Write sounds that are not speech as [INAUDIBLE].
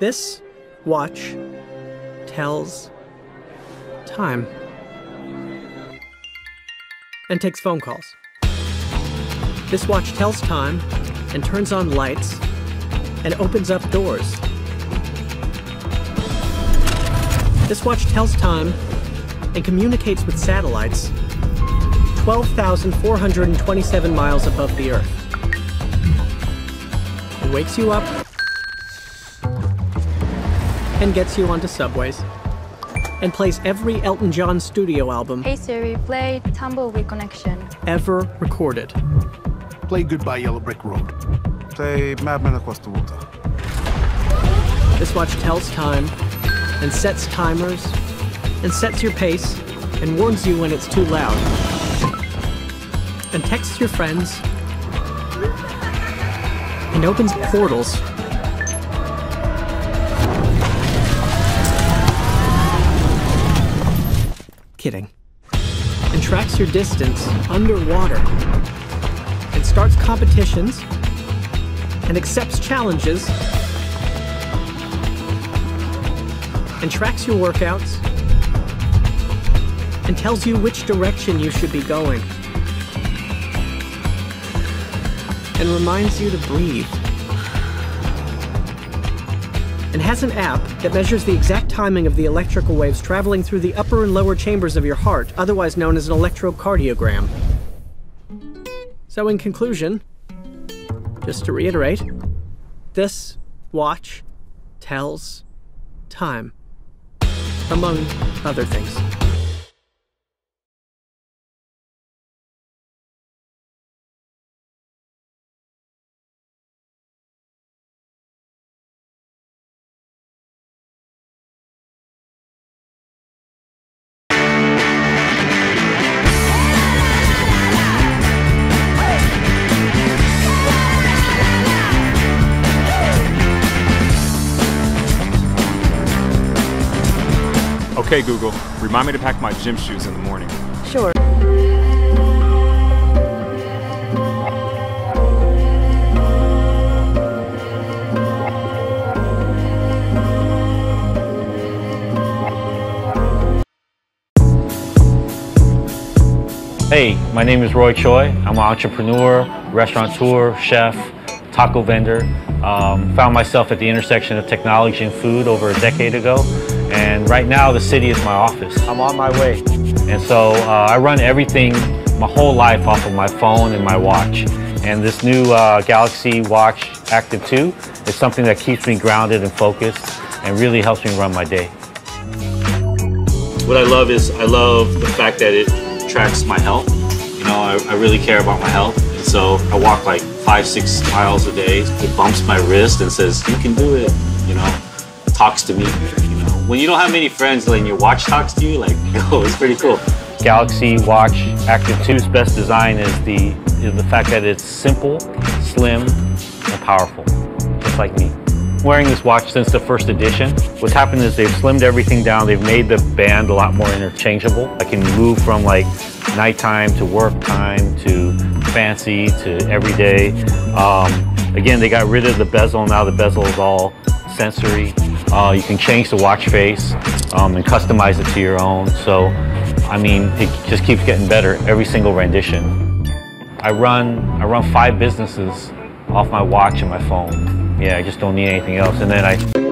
This watch tells time and takes phone calls. This watch tells time and turns on lights and opens up doors. This watch tells time and communicates with satellites 12,427 miles above the Earth. It wakes you up and gets you onto subways and plays every Elton John studio album Hey Siri, play Tumbleweed Connection. ever recorded. Play Goodbye Yellow Brick Road. Play Madman Across the Water. This watch tells time and sets timers and sets your pace and warns you when it's too loud. And texts your friends and opens portals. Kidding. And tracks your distance underwater. And starts competitions and accepts challenges and tracks your workouts and tells you which direction you should be going and reminds you to breathe and has an app that measures the exact timing of the electrical waves traveling through the upper and lower chambers of your heart, otherwise known as an electrocardiogram. So, in conclusion, just to reiterate, this watch tells time, among other things. Okay, Google, remind me to pack my gym shoes in the morning. Sure. Hey, my name is Roy Choi. I'm an entrepreneur, restaurateur, chef, taco vendor. Um, found myself at the intersection of technology and food over a decade ago. And right now, the city is my office. I'm on my way. And so uh, I run everything, my whole life off of my phone and my watch. And this new uh, Galaxy Watch Active 2 is something that keeps me grounded and focused and really helps me run my day. What I love is I love the fact that it tracks my health. You know, I, I really care about my health. And so I walk like five, six miles a day. It bumps my wrist and says, you can do it. You know, it talks to me. When you don't have many friends and your watch talks to you, like, [LAUGHS] oh, it's pretty cool. Galaxy Watch Active 2's best design is the, is the fact that it's simple, slim, and powerful, just like me wearing this watch since the first edition. What's happened is they've slimmed everything down. They've made the band a lot more interchangeable. I can move from like nighttime to work time to fancy to everyday. Um, again, they got rid of the bezel. Now the bezel is all sensory. Uh, you can change the watch face um, and customize it to your own. So, I mean, it just keeps getting better every single rendition. I run, I run five businesses off my watch and my phone. Yeah, I just don't need anything else. And then I